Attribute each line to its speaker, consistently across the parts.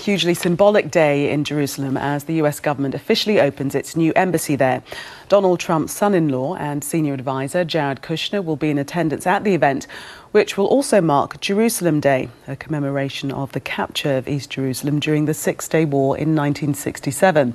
Speaker 1: hugely symbolic day in Jerusalem as the US government officially opens its new embassy there. Donald Trump's son in law and senior advisor Jared Kushner will be in attendance at the event, which will also mark Jerusalem Day, a commemoration of the capture of East Jerusalem during the Six Day War in 1967.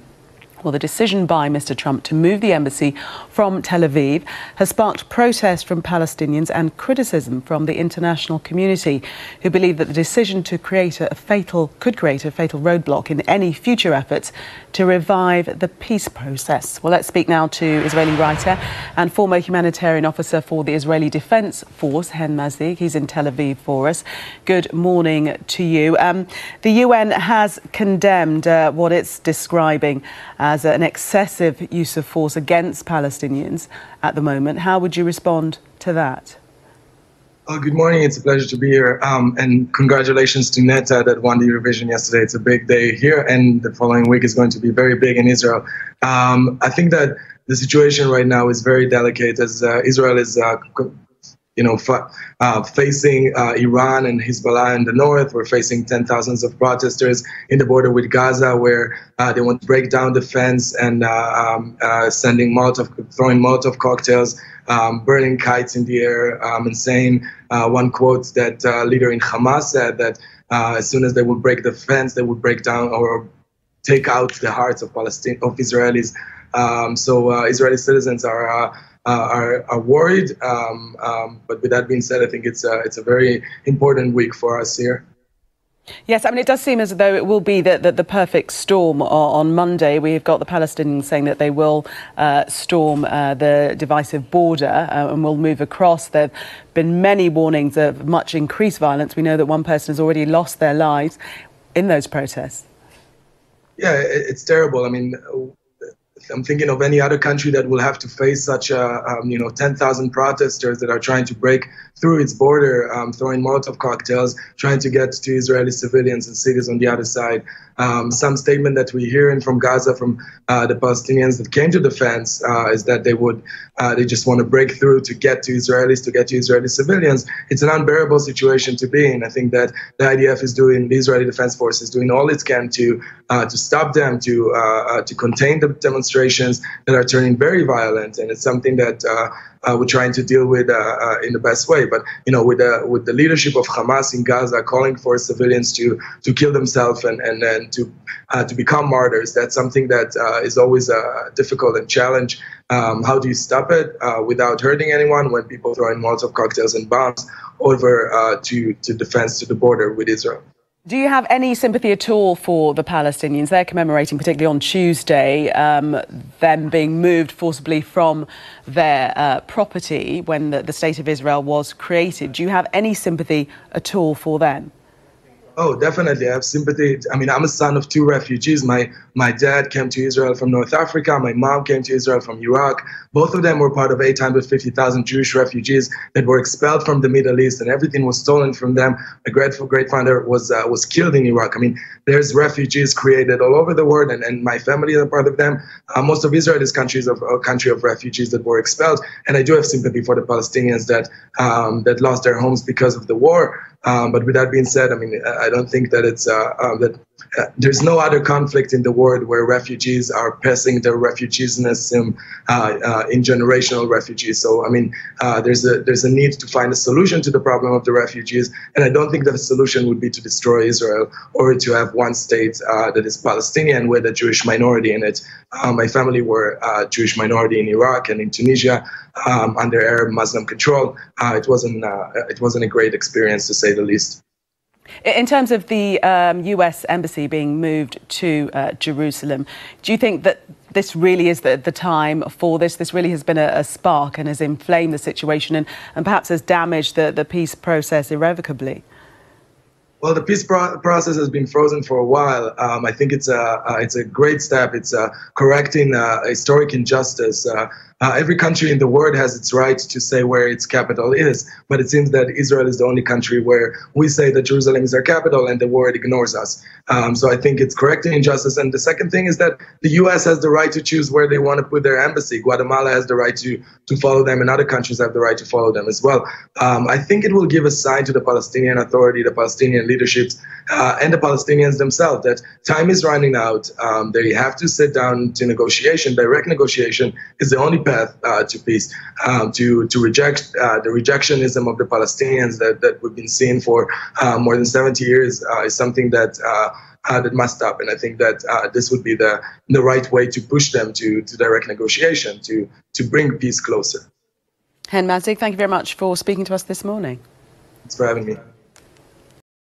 Speaker 1: Well, the decision by Mr. Trump to move the embassy from Tel Aviv has sparked protests from Palestinians and criticism from the international community, who believe that the decision to create a fatal could create a fatal roadblock in any future efforts to revive the peace process. Well, let's speak now to Israeli writer and former humanitarian officer for the Israeli Defense Force, Hen Mazzig. He's in Tel Aviv for us. Good morning to you. Um, the UN has condemned uh, what it's describing as as an excessive use of force against Palestinians at the moment. How would you respond to that?
Speaker 2: Oh, good morning. It's a pleasure to be here. Um, and congratulations to Netta that won the Eurovision yesterday. It's a big day here, and the following week is going to be very big in Israel. Um, I think that the situation right now is very delicate as uh, Israel is uh, you know, uh, facing uh, Iran and Hezbollah in the north. We're facing ten thousands of protesters in the border with Gaza, where uh, they want to break down the fence and uh, um, uh, sending Molotov, throwing Molotov cocktails, um, burning kites in the air, um, and saying uh, one quote that leader in Hamas said that as soon as they would break the fence, they would break down or take out the hearts of Palestine of Israelis. Um, so Israeli citizens are are, are worried. Um, um, but with that being said, I think it's a, it's a very important week for us here.
Speaker 1: Yes, I mean, it does seem as though it will be the, the, the perfect storm on Monday. We've got the Palestinians saying that they will uh, storm uh, the divisive border uh, and will move across. There have been many warnings of much increased violence. We know that one person has already lost their lives in those protests.
Speaker 2: Yeah, it's terrible. I mean, I'm thinking of any other country that will have to face such a, um, you know, 10,000 protesters that are trying to break through its border, um, throwing Molotov cocktails, trying to get to Israeli civilians and cities on the other side. Um, some statement that we're hearing from Gaza from uh, the Palestinians that came to the fence uh, is that they would, uh, they just want to break through to get to Israelis, to get to Israeli civilians. It's an unbearable situation to be in. I think that the IDF is doing, the Israeli Defense Force is doing all it can to uh, to stop them, to uh, uh, to contain the demonstrations that are turning very violent, and it's something that uh, we're trying to deal with uh, uh, in the best way. But you know, with the with the leadership of Hamas in Gaza calling for civilians to to kill themselves and and, to to become martyrs, that's something that is always a difficult and challenge. Um, how do you stop it without hurting anyone when people throwing Molotov cocktails and bombs over to to defense to the border with Israel?
Speaker 1: Do you have any sympathy at all for the Palestinians? They're commemorating, particularly on Tuesday, um, them being moved forcibly from their uh, property when the, the State of Israel was created. Do you have any sympathy at all for them?
Speaker 2: Oh, definitely. I have sympathy. I mean, I'm a son of two refugees. My my dad came to Israel from North Africa. My mom came to Israel from Iraq. Both of them were part of 850,000 Jewish refugees that were expelled from the Middle East, and everything was stolen from them. A great great father was uh, was killed in Iraq. I mean, there's refugees created all over the world, and, and my family is a part of them. Uh, most of Israel is countries of a country of refugees that were expelled, and I do have sympathy for the Palestinians that um, that lost their homes because of the war. Um, but with that being said, I mean, I don't think that it's uh, uh, that uh, there's no other conflict in the world where refugees are passing their refugeesness in, uh, uh, in generational refugees. So I mean, uh, there's a there's a need to find a solution to the problem of the refugees, and I don't think the solution would be to destroy Israel or to have one state that is Palestinian with a Jewish minority in it. my family were Jewish minority in Iraq and in Tunisia um, under Arab Muslim control. it wasn't it wasn't a great experience to say the least.
Speaker 1: In terms of the um, US embassy being moved to uh, Jerusalem, do you think that this really is the, the time for this? This really has been a, a spark and has inflamed the situation and, and perhaps has damaged the, the peace process irrevocably?
Speaker 2: Well, the peace pro- process has been frozen for a while. Um, I think it's a uh, it's a great step. It's uh, correcting uh, historic injustice. Uh, every country in the world has its right to say where its capital is, but it seems that Israel is the only country where we say that Jerusalem is our capital and the world ignores us. Um, so I think it's correcting injustice. And the second thing is that the U.S. has the right to choose where they want to put their embassy. Guatemala has the right to, to follow them, and other countries have the right to follow them as well. Um, I think it will give a sign to the Palestinian Authority, the Palestinian leaderships, uh, and the Palestinians themselves that time is running out. Um, they have to sit down to negotiation. Direct negotiation is the only path uh, to peace. Um, to to reject uh, the rejectionism of the Palestinians that, that we've been seeing for uh, more than 70 years uh, is something that. Uh, that must stop, and I think that this would be the the right way to push them to, to direct negotiation to to bring peace closer.
Speaker 1: Hen Mazzig, thank you very much for speaking to us this morning.
Speaker 2: Thanks for having me.